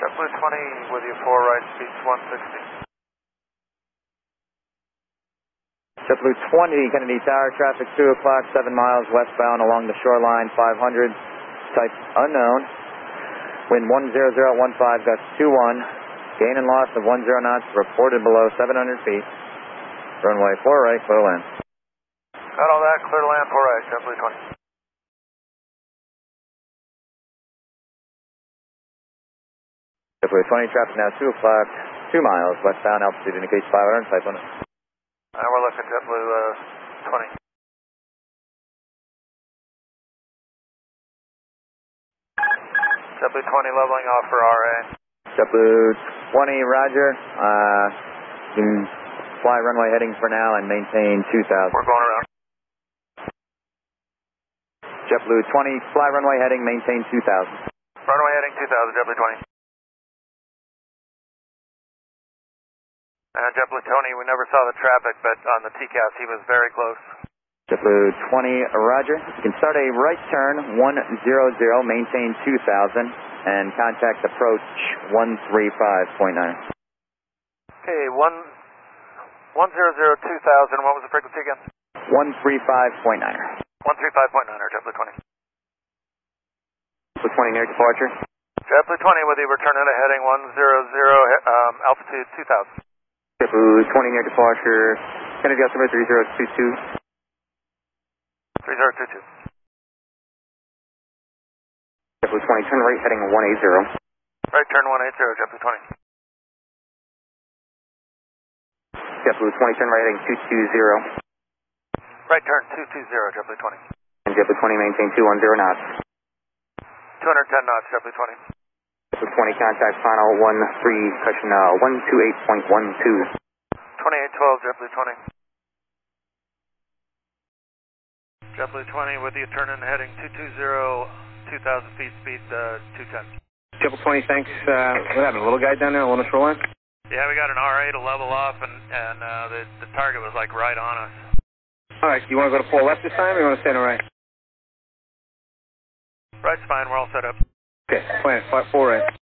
JetBlue 20 with you, 4 right, speeds 160. JetBlue 20, Kennedy Tower, traffic 2 o'clock, 7 miles westbound along the shoreline, 500, type unknown. Wind 10015, gust 21, gain and loss of 10 knots, reported below 700 feet. Runway 4 right, clear land. Got all that, clear land, 4 right, JetBlue 20. JetBlue 20, traffic now 2 o'clock, 2 miles westbound, altitude indicates 500, type 1. Uh, we're looking JetBlue uh, 20. JetBlue 20 leveling off for RA. JetBlue 20, roger. Uh, you can fly runway heading for now and maintain 2000. We're going around. JetBlue 20, fly runway heading, maintain 2000. Runway heading 2000, JetBlue 20. Uh, JetBlue Tony, we never saw the traffic, but on the TCAS he was very close. JetBlue 20, roger. You can start a right turn, 100, maintain 2000, and contact approach 135.9. Okay, one, 100, 2000, what was the frequency again? 135.9. 135.9, JetBlue 20. JetBlue 20 New York departure. JetBlue 20 with you, return into heading 100, um, altitude 2000. JetBlue 20 New York departure, Kennedy altimeter 3022. 3022. JetBlue 20, turn right heading 180. Right turn 180, JetBlue 20. JetBlue 20, turn right heading 220. Right turn 220, JetBlue 20. And JetBlue 20, maintain 210 knots. 210 knots, JetBlue 20. JetBlue 20, contact final 13, cushion uh, 128.12. 2812, JetBlue 20. JetBlue 20 with you, turn in heading 220, 2000 feet, speed uh, 210. JetBlue 20, thanks. Uh, what happened? A little guy down there along the shoreline? Yeah, we got an RA to level off, and, and uh, the, the target was like right on us. All right, you want to go to four left this time, or you want to stay on the right? Right's fine, we're all set up. Plan, four right.